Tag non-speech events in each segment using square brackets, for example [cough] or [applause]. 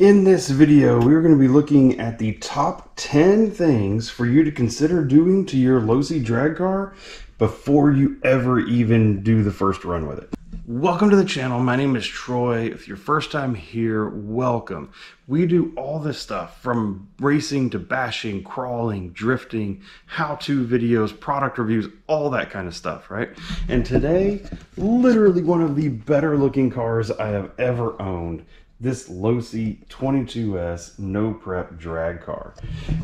In this video, we're going to be looking at the top 10 things for you to consider doing to your Losi drag car before you ever even do the first run with it. Welcome to the channel. My name is Troy. If you're first time here, welcome. We do all this stuff from racing to bashing, crawling, drifting, how-to videos, product reviews, all that kind of stuff, right? And today, literally one of the better looking cars I have ever owned this Losi 22S no prep drag car.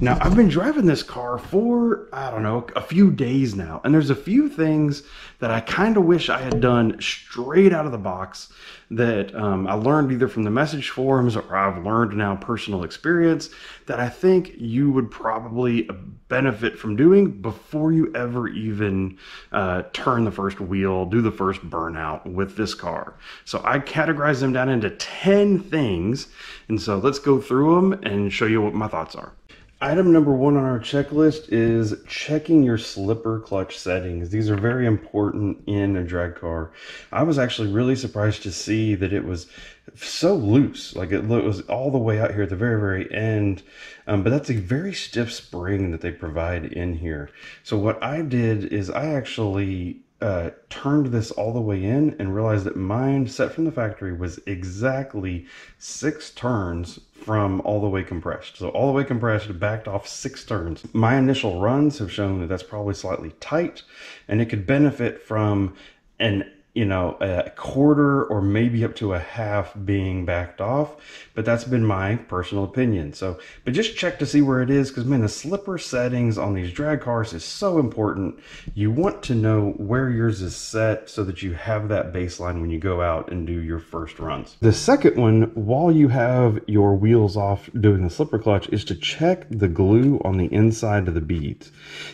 Now I've been driving this car for, I don't know, a few days now. And there's a few things that I kind of wish I had done straight out of the box that um, I learned either from the message forums or I've learned now personal experience that I think you would probably benefit from doing before you ever even uh, turn the first wheel, do the first burnout with this car. So I categorize them down into 10 things. And so let's go through them and show you what my thoughts are. Item number one on our checklist is checking your slipper clutch settings. These are very important in a drag car. I was actually really surprised to see that it was so loose. Like it was all the way out here at the very, very end. Um, but that's a very stiff spring that they provide in here. So what I did is I actually uh, turned this all the way in and realized that mine set from the factory was exactly six turns from all the way compressed. So all the way compressed, backed off six turns. My initial runs have shown that that's probably slightly tight and it could benefit from an you know, a quarter or maybe up to a half being backed off. But that's been my personal opinion. So, but just check to see where it is because, man, the slipper settings on these drag cars is so important. You want to know where yours is set so that you have that baseline when you go out and do your first runs. The second one, while you have your wheels off doing the slipper clutch, is to check the glue on the inside of the beads.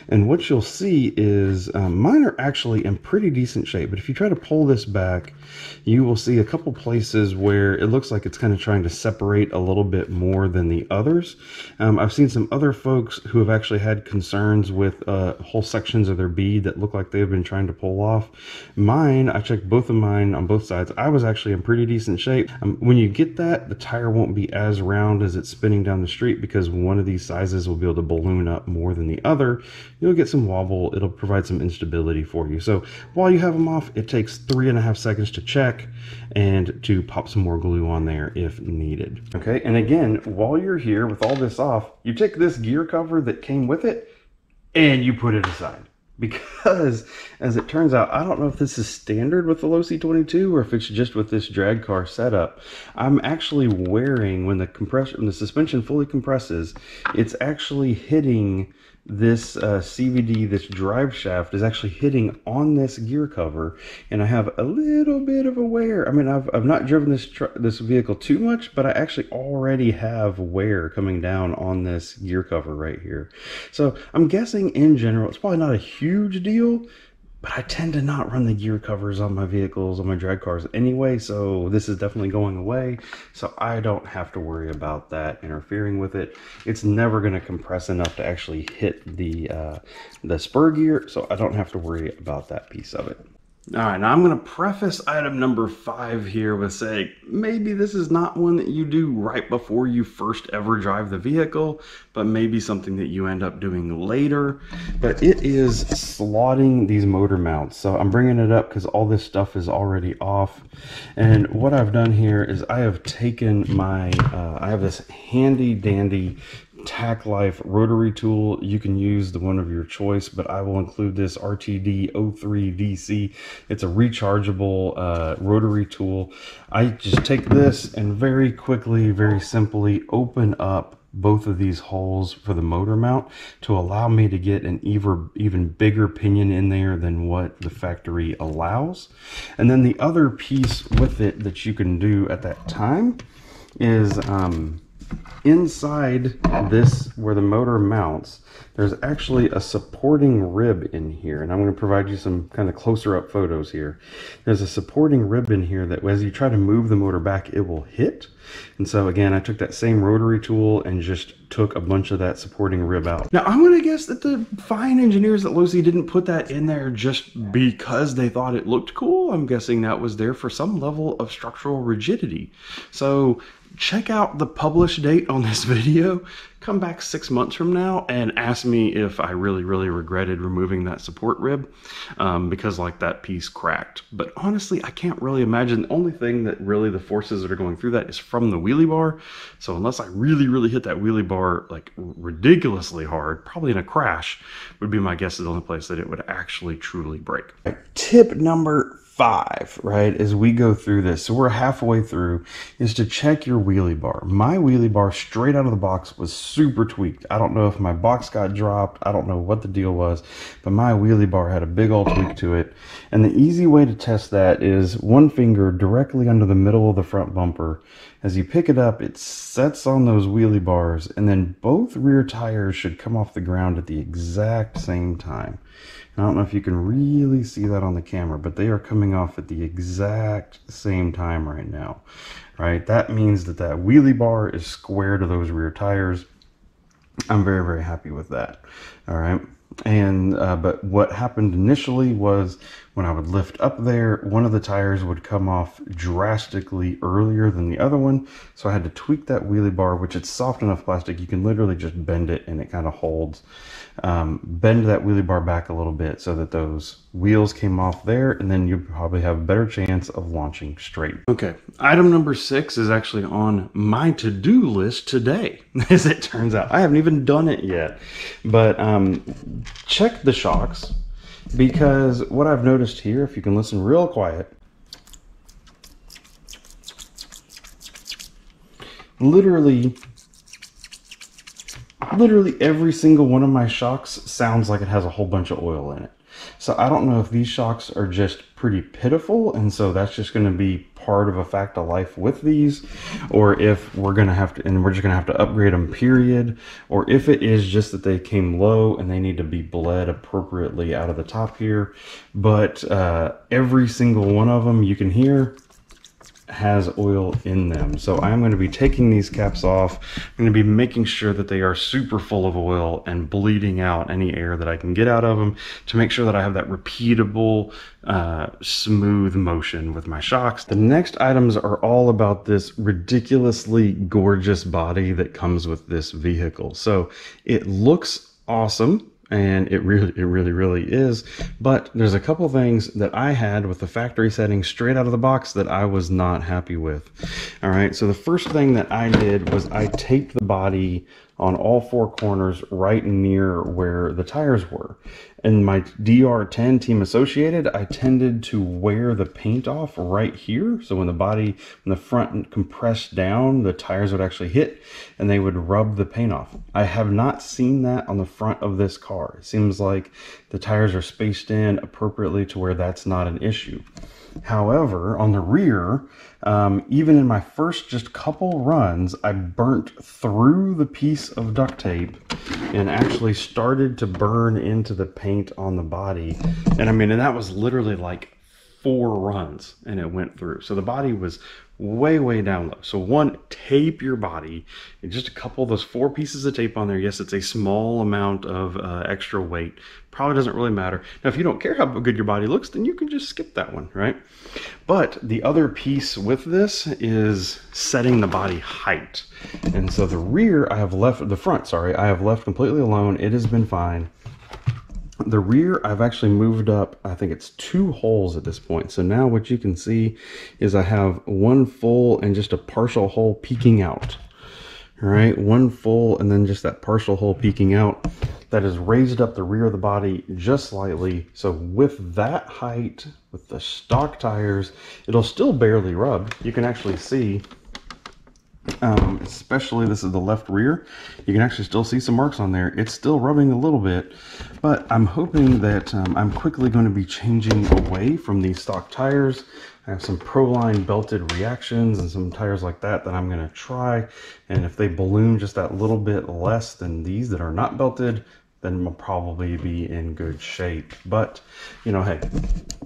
And what you'll see is um, mine are actually in pretty decent shape, but if you try to pull this back, you will see a couple places where it looks like it's kind of trying to separate a little bit more than the others. Um, I've seen some other folks who have actually had concerns with uh, whole sections of their bead that look like they've been trying to pull off. Mine, I checked both of mine on both sides. I was actually in pretty decent shape. Um, when you get that, the tire won't be as round as it's spinning down the street because one of these sizes will be able to balloon up more than the other. You'll get some wobble. It'll provide some instability for you. So while you have them off, it takes three and a half seconds to check and to pop some more glue on there if needed. Okay, and again, while you're here with all this off, you take this gear cover that came with it and you put it aside. Because, as it turns out, I don't know if this is standard with the Losi 22 or if it's just with this drag car setup. I'm actually wearing, when the compression, when the suspension fully compresses, it's actually hitting this uh, CVD, this drive shaft is actually hitting on this gear cover and I have a little bit of a wear. I mean, I've, I've not driven this this vehicle too much, but I actually already have wear coming down on this gear cover right here. So I'm guessing in general, it's probably not a huge deal, but I tend to not run the gear covers on my vehicles, on my drag cars anyway, so this is definitely going away, so I don't have to worry about that interfering with it. It's never going to compress enough to actually hit the, uh, the spur gear, so I don't have to worry about that piece of it. All right, now I'm going to preface item number five here with saying maybe this is not one that you do right before you first ever drive the vehicle, but maybe something that you end up doing later. But it is slotting these motor mounts. So I'm bringing it up because all this stuff is already off. And what I've done here is I have taken my, uh, I have this handy dandy Tacklife rotary tool. You can use the one of your choice, but I will include this RTD 03DC. It's a rechargeable uh, rotary tool. I just take this and very quickly, very simply open up both of these holes for the motor mount to allow me to get an even, even bigger pinion in there than what the factory allows. And then the other piece with it that you can do at that time is um, inside this where the motor mounts there's actually a supporting rib in here and I'm going to provide you some kind of closer up photos here. There's a supporting rib in here that as you try to move the motor back it will hit. And so again I took that same rotary tool and just took a bunch of that supporting rib out. Now I'm going to guess that the fine engineers at Losi didn't put that in there just because they thought it looked cool. I'm guessing that was there for some level of structural rigidity. So check out the published date on this [laughs] video. Come back six months from now and ask me if I really, really regretted removing that support rib um, because like that piece cracked. But honestly, I can't really imagine. The only thing that really the forces that are going through that is from the wheelie bar. So unless I really, really hit that wheelie bar like ridiculously hard, probably in a crash, would be my guess is the only place that it would actually truly break. Tip number five, right, as we go through this, so we're halfway through, is to check your wheelie bar. My wheelie bar straight out of the box was super tweaked. I don't know if my box got dropped. I don't know what the deal was, but my wheelie bar had a big old tweak to it. And the easy way to test that is one finger directly under the middle of the front bumper. As you pick it up, it sets on those wheelie bars, and then both rear tires should come off the ground at the exact same time. I don't know if you can really see that on the camera, but they are coming off at the exact same time right now, right? That means that that wheelie bar is square to those rear tires. I'm very, very happy with that. All right. And, uh, but what happened initially was when I would lift up there, one of the tires would come off drastically earlier than the other one. So I had to tweak that wheelie bar, which it's soft enough plastic. You can literally just bend it and it kind of holds. Um, bend that wheelie bar back a little bit so that those wheels came off there and then you probably have a better chance of launching straight. Okay, item number six is actually on my to-do list today, [laughs] as it turns out. I haven't even done it yet, but um, check the shocks because what I've noticed here, if you can listen real quiet, literally literally every single one of my shocks sounds like it has a whole bunch of oil in it. So I don't know if these shocks are just pretty pitiful and so that's just going to be part of a fact of life with these or if we're going to have to and we're just going to have to upgrade them period or if it is just that they came low and they need to be bled appropriately out of the top here. But uh, every single one of them you can hear has oil in them. So I'm going to be taking these caps off. I'm going to be making sure that they are super full of oil and bleeding out any air that I can get out of them to make sure that I have that repeatable, uh, smooth motion with my shocks. The next items are all about this ridiculously gorgeous body that comes with this vehicle. So it looks awesome and it really it really really is. But there's a couple things that i had with the factory settings straight out of the box that i was not happy with. All right so the first thing that i did was i taped the body on all four corners right near where the tires were. In my DR10 Team Associated, I tended to wear the paint off right here. So when the body, when the front compressed down, the tires would actually hit and they would rub the paint off. I have not seen that on the front of this car. It seems like the tires are spaced in appropriately to where that's not an issue. However, on the rear, um, even in my first just couple runs, I burnt through the piece of duct tape and actually started to burn into the paint on the body. And I mean, and that was literally like four runs and it went through. So the body was way, way down low. So one, tape your body. And just a couple of those four pieces of tape on there. Yes, it's a small amount of uh, extra weight. Probably doesn't really matter. Now, if you don't care how good your body looks, then you can just skip that one, right? But the other piece with this is setting the body height. And so the rear, I have left, the front, sorry, I have left completely alone. It has been fine. The rear, I've actually moved up, I think it's two holes at this point. So now what you can see is I have one full and just a partial hole peeking out. All right, one full and then just that partial hole peeking out. That has raised up the rear of the body just slightly. So with that height, with the stock tires, it'll still barely rub. You can actually see um, especially this is the left rear, you can actually still see some marks on there. It's still rubbing a little bit, but I'm hoping that um, I'm quickly going to be changing away from these stock tires. I have some Proline belted reactions and some tires like that that I'm going to try. And if they balloon just that little bit less than these that are not belted, then we'll probably be in good shape. But, you know, hey,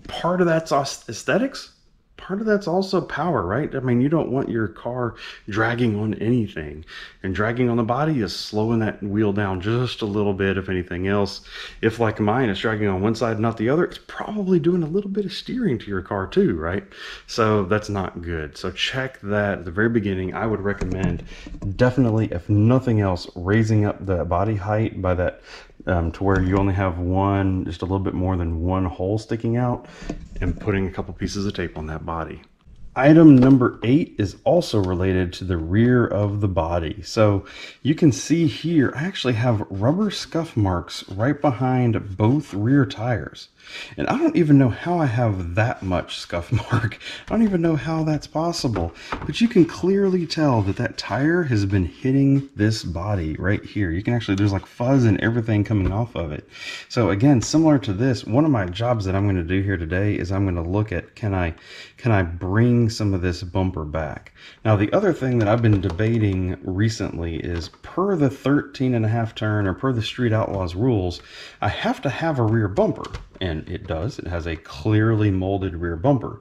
part of that's aesthetics, part of that's also power, right? I mean, you don't want your car dragging on anything. And dragging on the body is slowing that wheel down just a little bit, if anything else. If, like mine, it's dragging on one side, not the other, it's probably doing a little bit of steering to your car too, right? So that's not good. So check that at the very beginning. I would recommend definitely, if nothing else, raising up the body height by that um, to where you only have one, just a little bit more than one hole sticking out and putting a couple pieces of tape on that body. Item number eight is also related to the rear of the body. So you can see here, I actually have rubber scuff marks right behind both rear tires. And I don't even know how I have that much scuff [laughs] mark. I don't even know how that's possible. But you can clearly tell that that tire has been hitting this body right here. You can actually, there's like fuzz and everything coming off of it. So again, similar to this, one of my jobs that I'm going to do here today is I'm going to look at, can I, can I bring some of this bumper back? Now, the other thing that I've been debating recently is per the 13 and a half turn or per the Street Outlaws rules, I have to have a rear bumper and it does. It has a clearly molded rear bumper.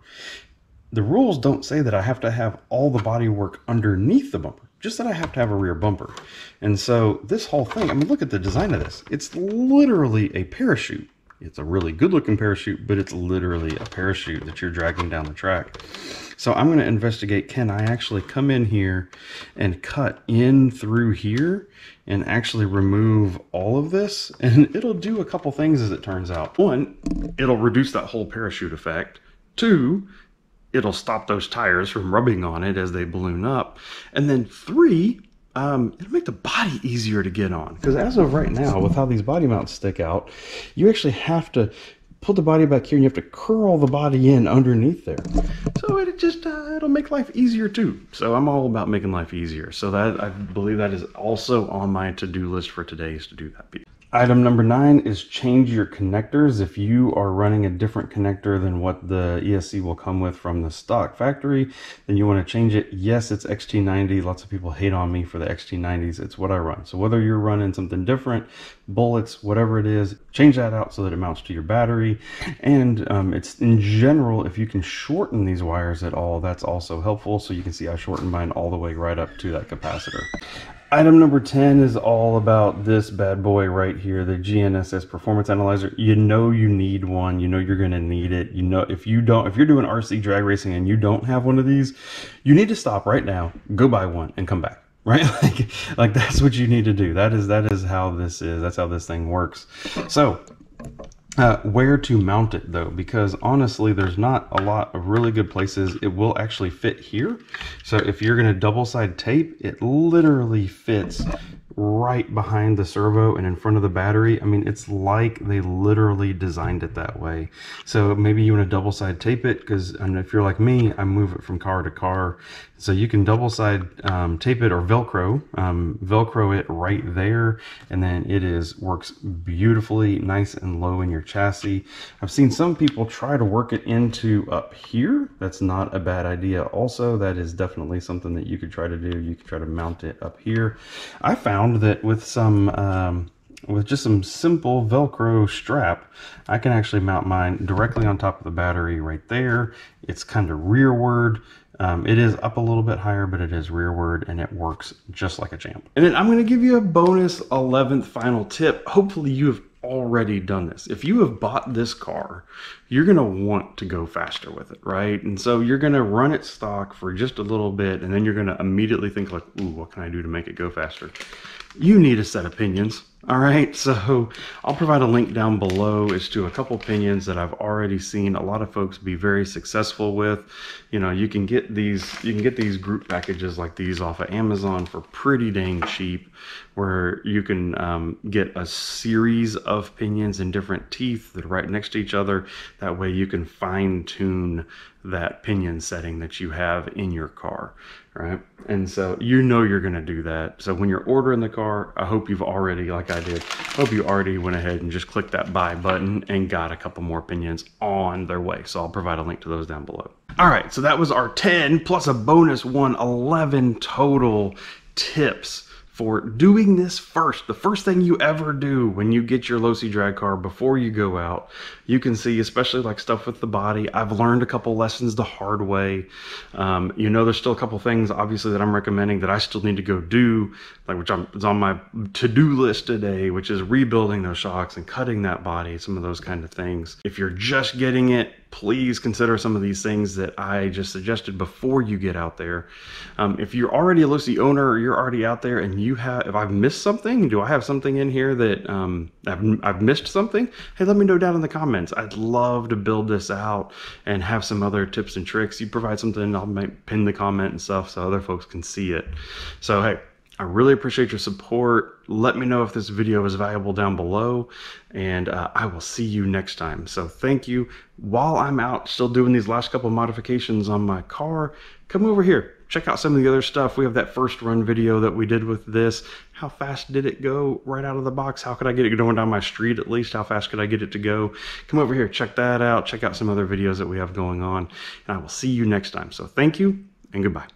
The rules don't say that I have to have all the body work underneath the bumper, just that I have to have a rear bumper. And so this whole thing, I mean, look at the design of this. It's literally a parachute. It's a really good looking parachute, but it's literally a parachute that you're dragging down the track. So I'm going to investigate, can I actually come in here and cut in through here and actually remove all of this? [laughs] And it'll do a couple things as it turns out. One, it'll reduce that whole parachute effect. Two, it'll stop those tires from rubbing on it as they balloon up. And then three, um, it'll make the body easier to get on. Because as of right now, with how these body mounts stick out, you actually have to pull the body back here and you have to curl the body in underneath there. So it just, uh, it'll make life easier too. So I'm all about making life easier. So that, I believe that is also on my to-do list for today is to do that piece. Item number nine is change your connectors. If you are running a different connector than what the ESC will come with from the stock factory, then you want to change it. Yes, it's XT90. Lots of people hate on me for the XT90s. It's what I run. So whether you're running something different, bullets, whatever it is, change that out so that it mounts to your battery. And um, it's in general, if you can shorten these wires at all, that's also helpful. So you can see I shortened mine all the way right up to that capacitor. Item number 10 is all about this bad boy right here, the GNSS Performance Analyzer. You know you need one. You know you're going to need it. You know if you don't, if you're doing RC drag racing and you don't have one of these, you need to stop right now, go buy one, and come back. [laughs] Right, like, like that's what you need to do. That is that is how this is. That's how this thing works. So uh, where to mount it though, because honestly, there's not a lot of really good places. It will actually fit here. So if you're going to double side tape, it literally fits right behind the servo and in front of the battery. I mean, it's like they literally designed it that way. So maybe you want to double side tape it because and if you're like me, I move it from car to car. So you can double side um, tape it or Velcro, um, Velcro it right there. And then it is works beautifully nice and low in your chassis. I've seen some people try to work it into up here. That's not a bad idea. Also, that is definitely something that you could try to do. You could try to mount it up here. I found that with some, um, with just some simple Velcro strap, I can actually mount mine directly on top of the battery right there. It's kind of rearward. Um, it is up a little bit higher, but it is rearward and it works just like a champ. And then I'm going to give you a bonus 11th final tip. Hopefully you have already done this. If you have bought this car, you're going to want to go faster with it, right? And so you're going to run it stock for just a little bit and then you're going to immediately think like, ooh, what can I do to make it go faster? You need a set of pinions. All right, so I'll provide a link down below as to a couple pinions that I've already seen a lot of folks be very successful with. You know, you can get these you can get these group packages like these off of Amazon for pretty dang cheap, where you can um, get a series of pinions in different teeth that are right next to each other. That way you can fine tune that pinion setting that you have in your car, right? And so you know you're going to do that. So when you're ordering the car, I hope you've already, like I did, hope you already went ahead and just clicked that buy button and got a couple more pinions on their way. So I'll provide a link to those down below. All right, so that was our 10 plus a bonus one, 11 total tips for doing this first. The first thing you ever do when you get your Losi drag car before you go out. You can see, especially like stuff with the body. I've learned a couple lessons the hard way. Um, you know, there's still a couple things, obviously, that I'm recommending that I still need to go do, like which I'm, is on my to-do list today, which is rebuilding those shocks and cutting that body, some of those kind of things. If you're just getting it, please consider some of these things that I just suggested before you get out there. Um, if you're already a Losi owner or you're already out there and you have, if I've missed something, do I have something in here that um, I've, I've missed something? Hey, let me know down in the comments. I'd love to build this out and have some other tips and tricks. You provide something, I'll pin the comment and stuff so other folks can see it. So, hey, I really appreciate your support. Let me know if this video is valuable down below, and uh, I will see you next time. So thank you. While I'm out still doing these last couple modifications on my car, come over here. Check out some of the other stuff. We have that first run video that we did with this. How fast did it go right out of the box? How could I get it going down my street at least? How fast could I get it to go? Come over here, check that out. Check out some other videos that we have going on, and I will see you next time. So thank you and goodbye.